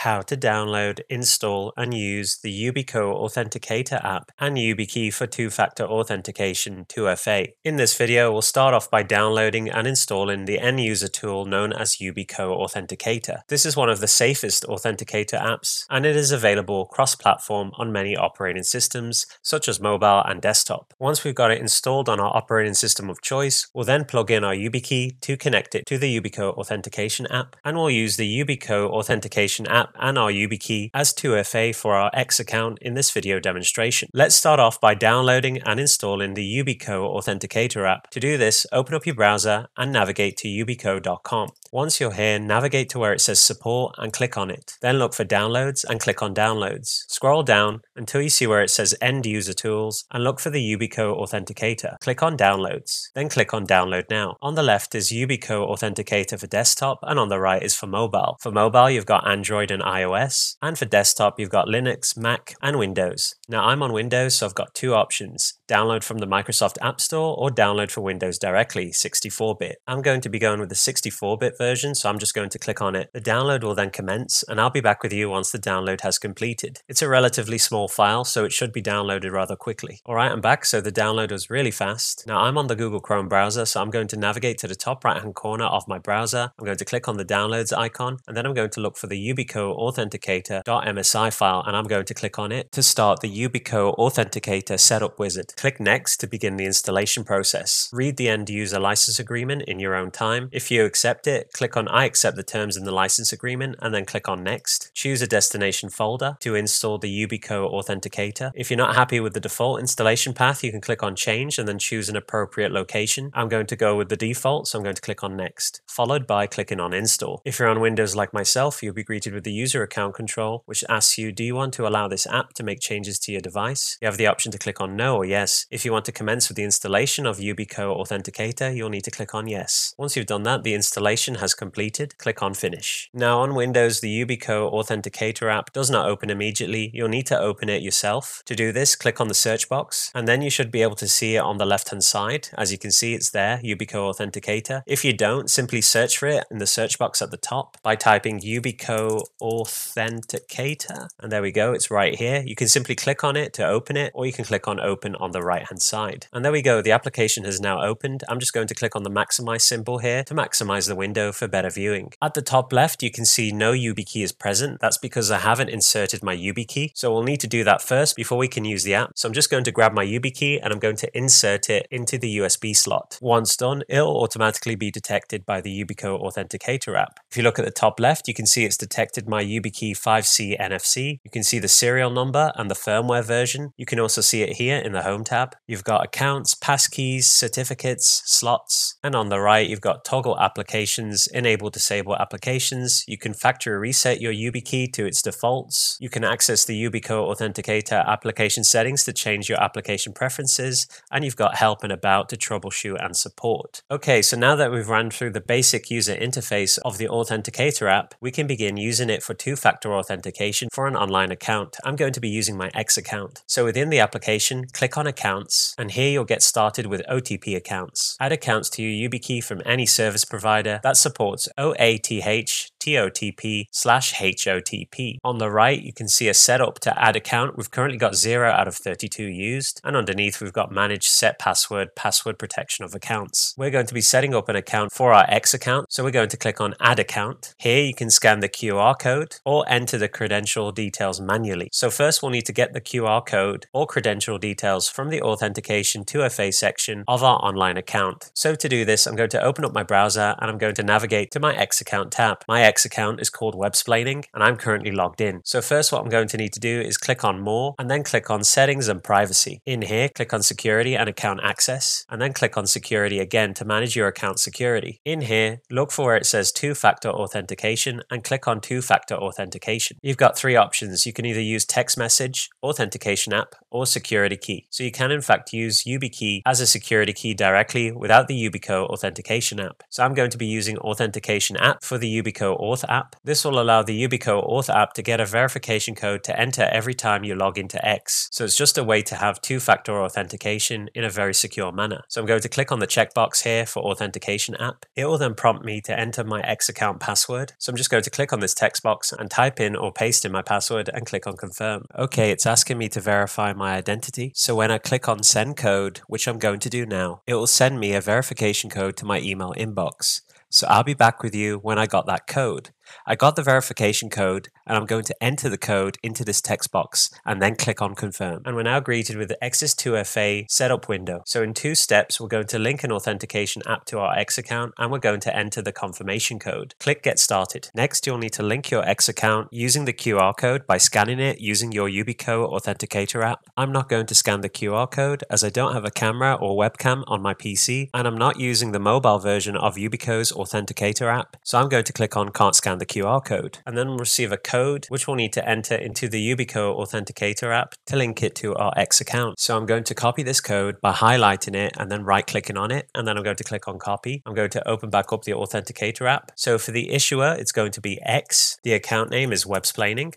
how to download, install, and use the Yubico Authenticator app and YubiKey for two-factor authentication 2FA. In this video, we'll start off by downloading and installing the end-user tool known as Yubico Authenticator. This is one of the safest authenticator apps, and it is available cross-platform on many operating systems, such as mobile and desktop. Once we've got it installed on our operating system of choice, we'll then plug in our YubiKey to connect it to the Yubico Authentication app, and we'll use the Yubico Authentication app and our YubiKey as 2FA for our X account in this video demonstration. Let's start off by downloading and installing the Yubico Authenticator app. To do this, open up your browser and navigate to yubico.com. Once you're here, navigate to where it says support and click on it. Then look for downloads and click on downloads. Scroll down until you see where it says end user tools and look for the Yubico Authenticator. Click on downloads, then click on download now. On the left is Yubico Authenticator for desktop and on the right is for mobile. For mobile, you've got Android and and iOS. And for desktop, you've got Linux, Mac, and Windows. Now, I'm on Windows, so I've got two options download from the Microsoft App Store or download for Windows directly, 64 bit. I'm going to be going with the 64 bit version, so I'm just going to click on it. The download will then commence, and I'll be back with you once the download has completed. It's a relatively small file, so it should be downloaded rather quickly. All right, I'm back, so the download was really fast. Now, I'm on the Google Chrome browser, so I'm going to navigate to the top right hand corner of my browser. I'm going to click on the downloads icon, and then I'm going to look for the Yubico authenticator.msi file, and I'm going to click on it to start the Yubico authenticator Setup Wizard. Click Next to begin the installation process. Read the end user license agreement in your own time. If you accept it, click on I accept the terms in the license agreement and then click on Next. Choose a destination folder to install the Yubico Authenticator. If you're not happy with the default installation path, you can click on Change and then choose an appropriate location. I'm going to go with the default, so I'm going to click on Next, followed by clicking on Install. If you're on Windows like myself, you'll be greeted with the user account control, which asks you, do you want to allow this app to make changes to your device? You have the option to click on no or yes. If you want to commence with the installation of Yubico Authenticator, you'll need to click on yes. Once you've done that, the installation has completed. Click on finish. Now on Windows, the Yubico Authenticator app does not open immediately. You'll need to open it yourself. To do this, click on the search box, and then you should be able to see it on the left-hand side. As you can see, it's there, Yubico Authenticator. If you don't, simply search for it in the search box at the top by typing Yubico Authenticator. And there we go, it's right here. You can simply click on it to open it, or you can click on open on the right hand side. And there we go, the application has now opened. I'm just going to click on the maximize symbol here to maximize the window for better viewing. At the top left, you can see no YubiKey is present. That's because I haven't inserted my YubiKey. So we'll need to do that first before we can use the app. So I'm just going to grab my YubiKey and I'm going to insert it into the USB slot. Once done, it'll automatically be detected by the Yubico Authenticator app. If you look at the top left, you can see it's detected my YubiKey 5C NFC. You can see the serial number and the firmware version. You can also see it here in the Home tab. You've got accounts, passkeys, certificates, slots, and on the right, you've got toggle applications, enable disable applications. You can factory reset your YubiKey to its defaults. You can access the Yubico Authenticator application settings to change your application preferences, and you've got help and about to troubleshoot and support. Okay, so now that we've run through the basic user interface of the Authenticator app, we can begin using it for two-factor authentication for an online account. I'm going to be using my X account. So within the application, click on Accounts, and here you'll get started with OTP accounts. Add accounts to your YubiKey from any service provider that supports OATH TOTP slash HOTP. On the right, you can see a setup to add account. We've currently got 0 out of 32 used. And underneath, we've got manage set password, password protection of accounts. We're going to be setting up an account for our X account. So we're going to click on add account. Here you can scan the QR code or enter the credential details manually. So first we'll need to get the QR code or credential details from the authentication 2FA section of our online account. So to do this, I'm going to open up my browser and I'm going to navigate to my X account tab. My X account is called Websplaining and I'm currently logged in. So first what I'm going to need to do is click on more and then click on settings and privacy. In here, click on security and account access and then click on security again to manage your account security. In here, look for where it says two-factor authentication and click on two-factor authentication. You've got three options. You can either use text message, authentication app, or security key. So you can in fact use YubiKey as a security key directly without the Yubico authentication app. So I'm going to be using authentication app for the Yubico Auth app. This will allow the Yubico Auth app to get a verification code to enter every time you log into X. So it's just a way to have two-factor authentication in a very secure manner. So I'm going to click on the checkbox here for authentication app. It will then prompt me to enter my X account password. So I'm just going to click on this text box and type in or paste in my password and click on confirm. Okay, it's asking me to verify my identity. So when I click on send code, which I'm going to do now, it will send me a verification code to my email inbox. So I'll be back with you when I got that code. I got the verification code and I'm going to enter the code into this text box and then click on confirm. And we're now greeted with the X's 2FA setup window. So in two steps, we're going to link an authentication app to our X account and we're going to enter the confirmation code. Click get started. Next, you'll need to link your X account using the QR code by scanning it using your Yubico Authenticator app. I'm not going to scan the QR code as I don't have a camera or webcam on my PC and I'm not using the mobile version of Yubico's Authenticator app. So I'm going to click on can't scan the QR code and then receive a code which we'll need to enter into the Yubico Authenticator app to link it to our X account. So I'm going to copy this code by highlighting it and then right clicking on it and then I'm going to click on copy. I'm going to open back up the Authenticator app. So for the issuer, it's going to be X. The account name is Websplaining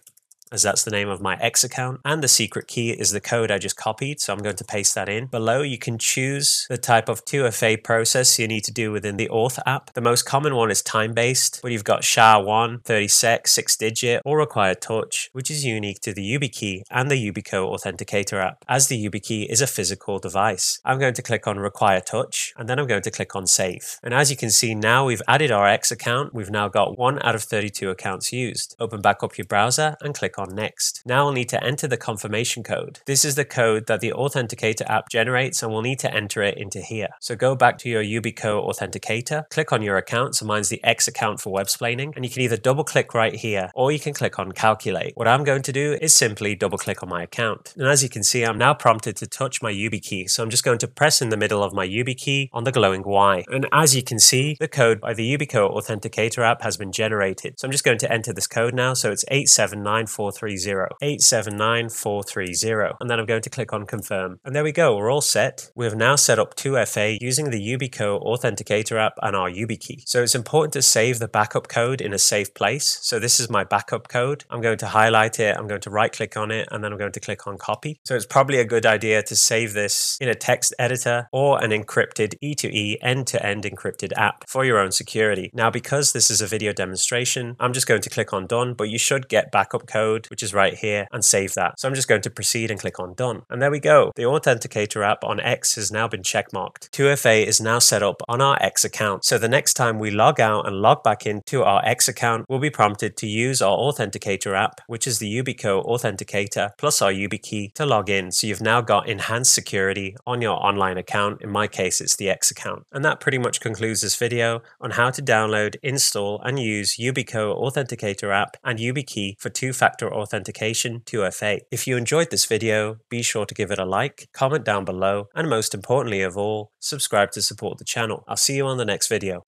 as that's the name of my X account. And the secret key is the code I just copied, so I'm going to paste that in. Below, you can choose the type of 2FA process you need to do within the Auth app. The most common one is time-based, where you've got SHA-1, 30 sec, 6-digit, or required touch, which is unique to the YubiKey and the Yubico Authenticator app, as the YubiKey is a physical device. I'm going to click on Require Touch, and then I'm going to click on Save. And as you can see now, we've added our X account. We've now got one out of 32 accounts used. Open back up your browser and click on on next. Now we'll need to enter the confirmation code. This is the code that the Authenticator app generates and we'll need to enter it into here. So go back to your Yubico Authenticator, click on your account, so mine's the X account for websplaining, and you can either double click right here or you can click on calculate. What I'm going to do is simply double click on my account. And as you can see, I'm now prompted to touch my YubiKey. So I'm just going to press in the middle of my YubiKey on the glowing Y. And as you can see, the code by the Yubico Authenticator app has been generated. So I'm just going to enter this code now. So it's 87943 430, 879430. And then I'm going to click on confirm. And there we go, we're all set. We have now set up 2FA using the Yubico Authenticator app and our YubiKey. So it's important to save the backup code in a safe place. So this is my backup code. I'm going to highlight it, I'm going to right click on it, and then I'm going to click on copy. So it's probably a good idea to save this in a text editor or an encrypted E2E end-to-end encrypted app for your own security. Now, because this is a video demonstration, I'm just going to click on done, but you should get backup code code, which is right here, and save that. So I'm just going to proceed and click on done. And there we go. The Authenticator app on X has now been checkmarked. 2FA is now set up on our X account. So the next time we log out and log back into our X account, we'll be prompted to use our Authenticator app, which is the Yubico Authenticator plus our YubiKey to log in. So you've now got enhanced security on your online account. In my case, it's the X account. And that pretty much concludes this video on how to download, install, and use Yubico Authenticator app and YubiKey for two-factor authentication 2FA. If you enjoyed this video, be sure to give it a like, comment down below, and most importantly of all, subscribe to support the channel. I'll see you on the next video.